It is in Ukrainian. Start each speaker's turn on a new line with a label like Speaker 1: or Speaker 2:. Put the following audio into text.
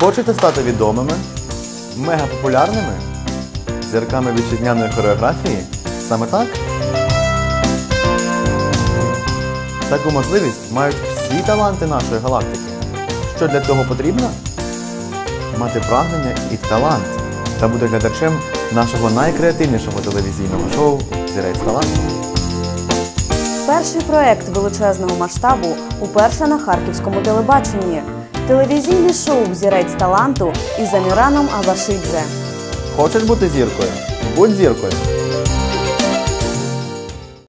Speaker 1: Хочете стати відомими, мегапопулярними, зірками вітчизняної хореографії? Саме так? Таку можливість мають всі таланти нашої галактики. Що для цього потрібно? Мати прагнення і талант та бути глядачем нашого найкреативнішого телевізійного шоу Зірець таланту.
Speaker 2: Перший проект величезного масштабу уперше на харківському телебаченні. Телевізійне шоу Зірець таланту із Аміраном Абашидзе.
Speaker 1: Хочеш бути зіркою? Будь зіркою.